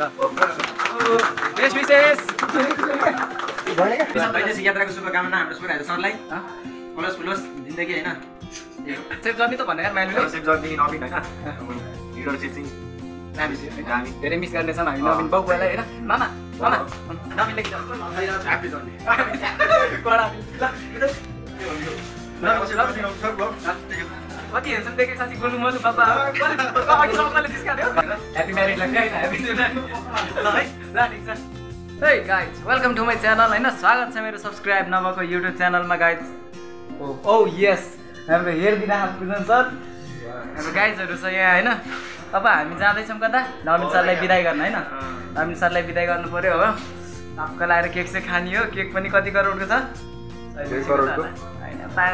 देश विशेष वैदेशिक यात्राको शुभकामना हाम्रो छोराहरू सरलाई जिन्दगी होइन सेफ जर्नी त भने यार सेफ जर्नी नवीन होइन लिडरसिप चाहिँ धेरै मिस गर्नेछौँ हामी नवीन बाबुलाई होइन मामा मामा नवीनले? ह्याप्पी जर्नी कति हेर्छन् देखेको साथी गोलु मोलु बाबा अघिसम्म कसले जिस्कायो ह्याप्पी म्यारिड लाग्छ होइन ह्याप्पी ल है ल ठिक छ है guys welcome to my channel होइन स्वागत छ मेरो सब्सक्राइब नभएको युट्युब च्यानलमा गाइज ओ ओ यस हाम्रो हेरिदिन पुजन सर हाम्रो गाइजहरू छ यहाँ होइन अब हामी जाँदैछौँ कता नवीन सरलाई बिदाई गर्न होइन नवीन सरलाई बिदाई गर्नु पऱ्यो हो टक्क लगाएर केक चाहिँ खाने हो केक पनि कति करोडको छ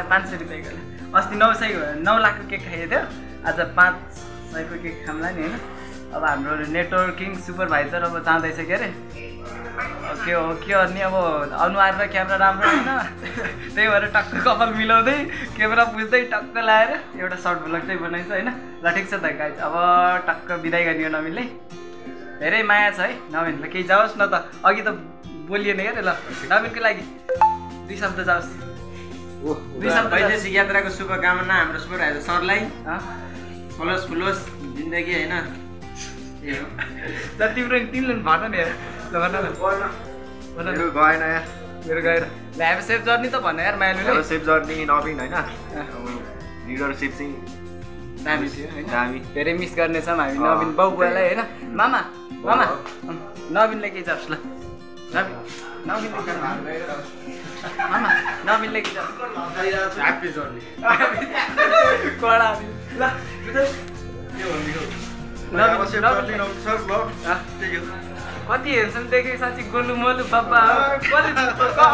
पाँच सय रुपियाँको अस्ति नौ सय नौ लाखको केक खाइएको थियो। आज पाँच सयको केक खाम्ला नि होइन? अब हाम्रो नेटवर्किङ सुपरभाइजर अब जाँदैछ के अरे? के हो के गर्ने अब अनुहार र क्यामेरा राम्रो होइन त्यही भएर टक्क कपाल मिलाउँदै क्यामेरा बुझ्दै टक्क लाएर एउटा सर्ट भ्लग चाहिँ बनाइन्छ होइन? ल ठिक छ त गाइज अब टक्क बिदाई गर्ने हो नवीनले। धेरै माया छ है नवीनलाई केही जाओस् न त। अघि त बोलिएन क्या ल नवीनको लागि दुई शब्द जाओस्। वैदेशिक यात्राको शुभकामना हाम्रो छोराहरू सरलाई हँ? प्लस प्लस जिन्दगी होइन। तिम्रो नि तिमीले पनि भन नि गएन यार। मेरो गएर सेफ जर्नी त भन यार मायालुले। सेफ जर्नी नवीन होइन। लिडरसिप चाहिँ दामी थियो होइन। दामी। धेरै मिस गर्नेछौँ हामी नवीन बाबुलाई होइन। मामा मामा नवीनले केही जाओस् ल। नवीन अँ, कति हेर्छन् देखेको साथी गोलु मोलु बाबा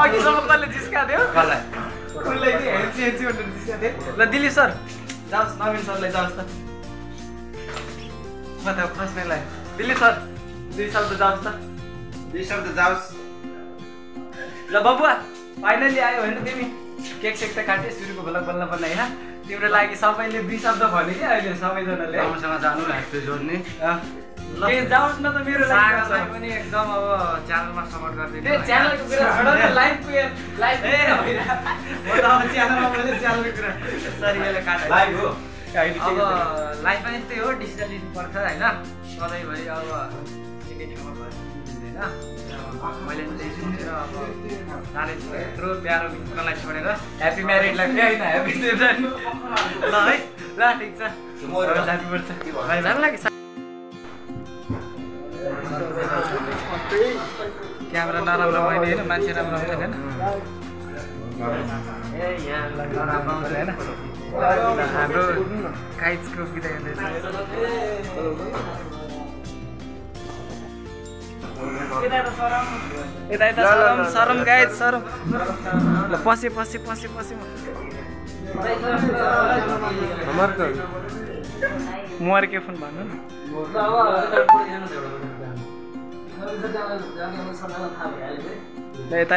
अघिसम्म कसले जिस्काएको थियो उसले नि हेर्छु हेर्छु भनेर जिस्काएको थियो ल दिलीप सर जाओस् नवीन सरलाई जाओस् त म त सर दुई जाओस् त दुई जाओस् ल बबुवा फाइनली आयो होइन तिमी। केक सेक त काट्यो सुरुको बेला बल्ल बल्ल होइन? तिम्रो लागि सबैले दुई शब्द भन्यो कि अहिले सबैजनाले? राम्रोसँग जानु अँ, के जाओस् न त मेरो लागि पनि एकदम अब च्यानलमा सपोर्ट गरिदिनु च्यानलको कुरा लाइभको लाइभ ए होइन। म त अब च्यानलमा मैले च्यानलको कुरा सरी यसले काट लाइभ हो। अब लाइफ पनि यस्तै हो डिसिजन लिनुपर्छ होइन? सधैँभरि अब। एकै ठाउँमा बस्नु होइन? मैले चाहिँ सोचेर अब जाने छु यत्रो प्यारो मित्रलाई छोडेर ह्याप्पी म्यारिड लाग्छ होइन ह्याप्पी ल है ल ठिक छ। अब जानुपर्छ जानु लागि क्यामेरा नराम्रो मैले होइन? मान्छे राम्रो आउँछ होइन? हाम्रो काइजको बिदाई हुँदैछ। यता यता सरम सरम गाइज सरम ल पसे पसे पसे पसे म फोन भन्नु न ल यता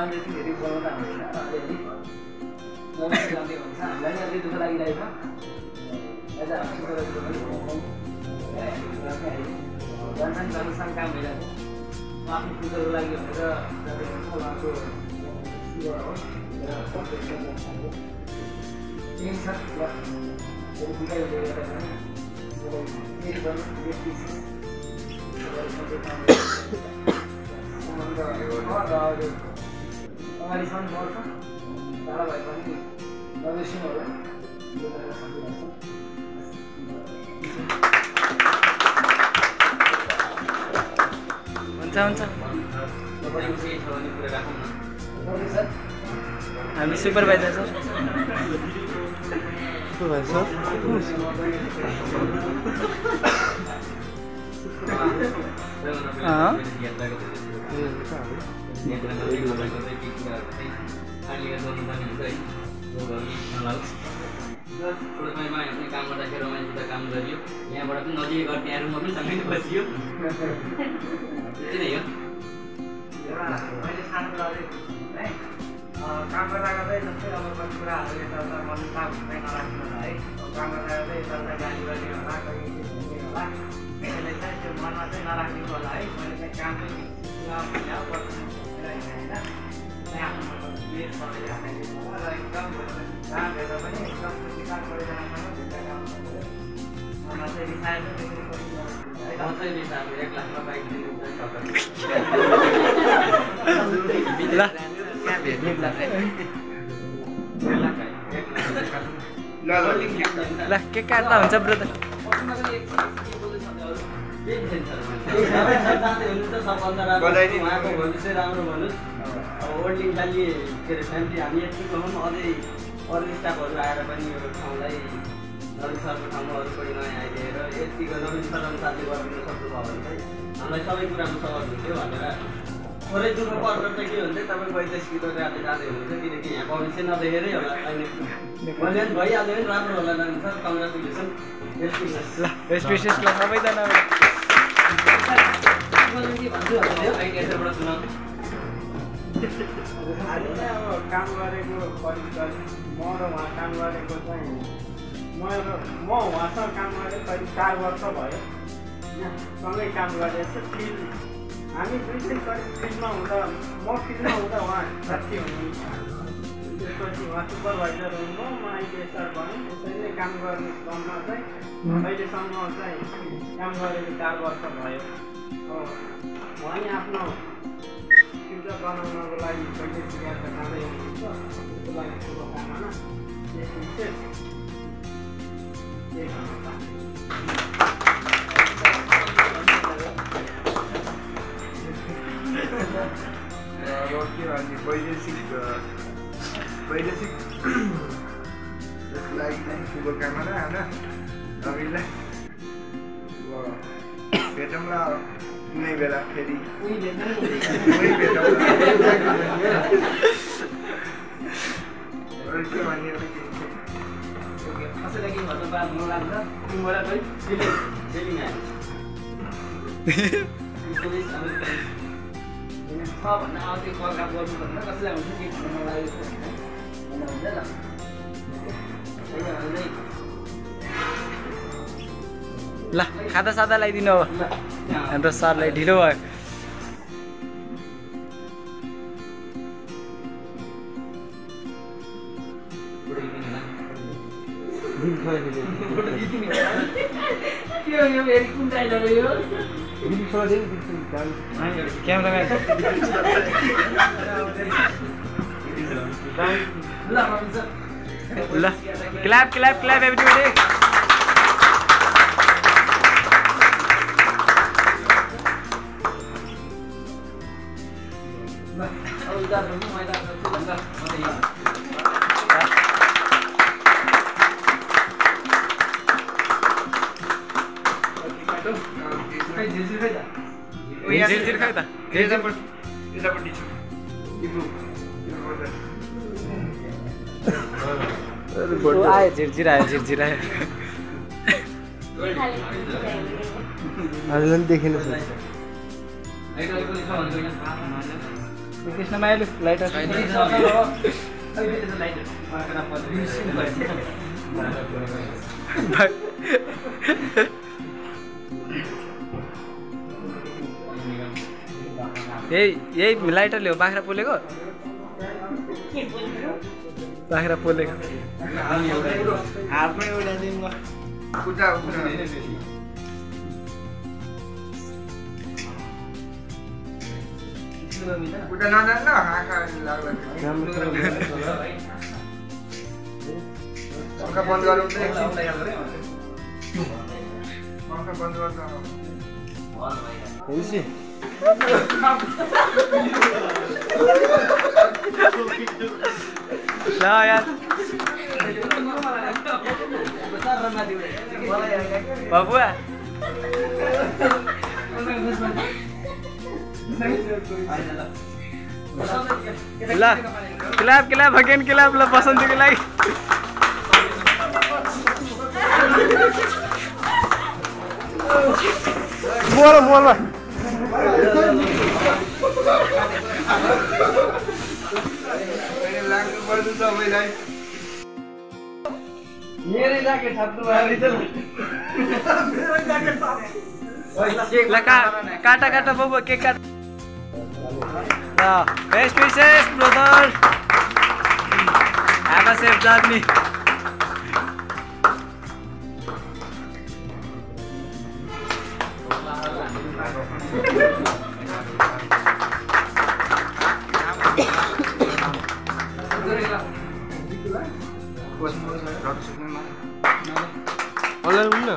उहाँले धेरै अलिअलि मोबाइल चलाउँदै हुन्छ। हामीलाई अलिक दुःख लागिरहेको छ। जान्छन् जानुसँग काम भइरहेको आफ्नो फ्युचरको लागि भनेर उहाँको हो र अगाडिसम्म बढ्छ टाढा भए पनि नबिर्सिनु हुन्छ हुन्छ। न ओके सर हामी सुपरभाइजर सर? अँ। काम गर्दाखेरि काम गरियो यहाँबाट पनि नजिकै त्यहाँ रुममा पनि सँगै बसियो गर्दा गर्दै जस्तै अब कति कुराहरू यताउता मनमुटाव हुँदै है काम गर्दा गर्दै यताउता गाली गर्ने होला कहिले त्यसले चाहिँ त्यो मनमा चाहिँ नराख्नु होला है मैले चाहिँ काम ल के काट्दा हुन्छ ब्रदर उहाँको भविष्य राम्रो भन्नुहोस्। अब के अरे फ्यामिली हामी अझै अरू स्टाफहरू आएर पनि यो ठाउँलाई नवीन सरको ठाउँमा अरू नयाँ आइदिएर यतिको नवीन सर अनुसारले गरिदिनु सक्नुभयो भने चाहिँ हामीलाई सबै कुरामा सहज हुन्थ्यो भनेर थोरै दुःख पर्दा चाहिँ के हुन्छ तपाईँ वैदेशिक राति जाँदै हुनुहुन्छ किनकि यहाँ भविष्य नदेखेरै होला अहिले भने भइहाल्यो भने राम्रो होला नवीन सर कङ्ग्रेचुलेसन। सबैजना आइडियाबाट सुनाउनु हामी चाहिँ अब काम गरेको करिब म र उहाँ काम गरेको चाहिँ म म उहाँसँग काम गरेको करिब चार वर्ष भयो सँगै काम गरेको छ फिल्ड हामी दुई दिन करिब फिल्डमा हुँदा म फिल्डमा हुँदा उहाँ साथी हुनुहुन्छ त्यसपछि उहाँ सुपरभाइजर हुनुभयो म आइपिएसआर भएँ त्यसरी नै काम गर्ने क्रममा चाहिँ अहिलेसम्म चाहिँ काम गरेको चार वर्ष भयो उहाँ आफ्नो फ्युचर बनाउनको लागि कहिले सिकाएर जाँदै हुनुहुन्छ त्यसको लागि शुभकामना के भन्ने वैदेशिक वैदेशिक त्यसको लागि चाहिँ शुभकामना होइन? नवीनलाई। भेटौँला कुनै बेला फेरि उही भेटौँला अरू के भन्ने। कसैलाई भन्नु पाए नलाग्छ तिमीबाट चाहिँ सेलिङ सेलिङ आयो। छ भन्दा अब त्यो कल काम गर्नु भन्दा कसैलाई हुन्छ केही भन्नु नलागेको भन्दा हुन्छ ल। त्यही भएर चाहिँ ल खाँदा सादा लगाइदिनु अब। हाम्रो सरलाई ढिलो भयो। ल क्ल्याप क्ल्याप क्ल्याप एभ्रीबडी झिरझिर खै त यतापट्टि यतापट्टि छ इब्रु इब्रु आयो झिरझिर आयो झिरझिर आयो हामीलाई पनि देखेन लाइटर यहाँ यही यही लाइटरले हो बाख्रा पोलेको? बाख्रा पोलेको। हातमै उडाइदिउँ म खुट्टा खुट्टा खुट्टा नजान्न आँखा लाग्ला पङ्खा बन्द गरौँ त एकछिन पङ्खा बन्द गर्दा हुन्छ ल यार बाबुआ ल क्लाब क्लाब अगेन क्लाब ल बसन्तीको लागि बोल बोल। अहिले लाग्नु पर्छ सबैलाई मेरै ज्याकेट छाप्नु भयो ल का काटा काटा बाबू केक काटा। Best wishes brother have a safe journey Hola, Luna.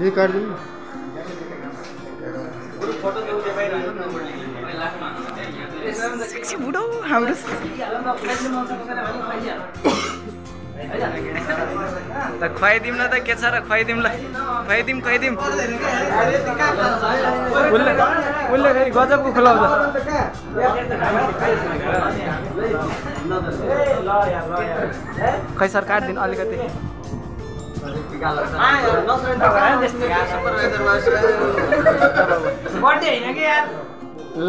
यो काटिदिनु सेक्सी बुढो हाम्रो ल खुवाइदिउँ न त के छ र खुवाइदिउँ ल खुवाइदिउँ खुवाइदिउँ। उसले उसले फेरि गजबको खुलाउँछ। खै सर काटिदिनु अलिकति।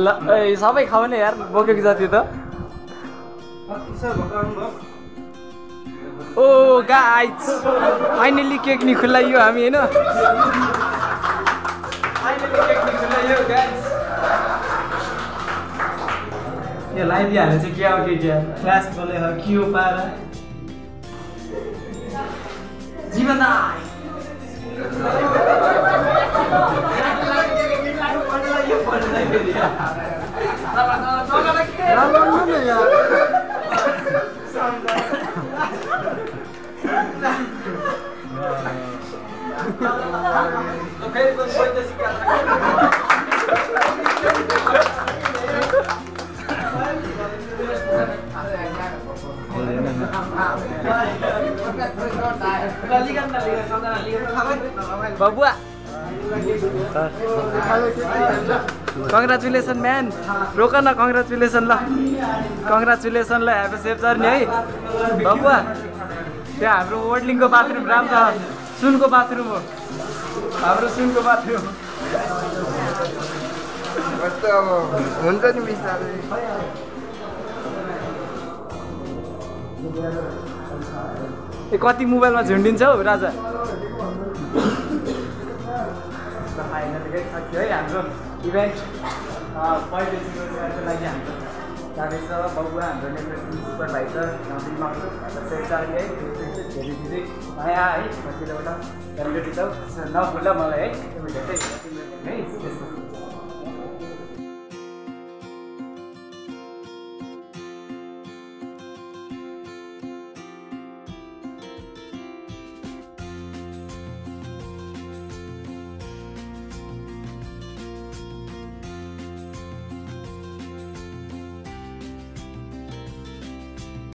ल सबै खाउने यार बोकेको जति त ओ गाइज फाइनली केक नि खुलाइयो हामी होइन यो चाहिँ के हो के क्या फ्ल्यास बोले के हो पारा? ください。बबुआ कङ्ग्रेचुलेसन म्यान रोक न कङ्ग्रेचुलेसन ल कङ्ग्रेचुलेसन ल हेभ सेफ जर्नी है बबुआ त्यो हाम्रो ओर्लिङको बाथरुम राम्रो सुनको बाथरुम हो हाम्रो सुनको बाथरुम हुन्छ नि ए कति मोबाइलमा झुन्डिन्छ हौ राजा? है हाम्रो इभेन्ट पहिलेको लागि हाम्रो जाँदैछ। बबुवा हाम्रो नेटवर्किङ सुपरभाइजर सेक्टर है धेरै धेरै नयाँ है कतिवटा नभुल मलाई है तिमीले चाहिँ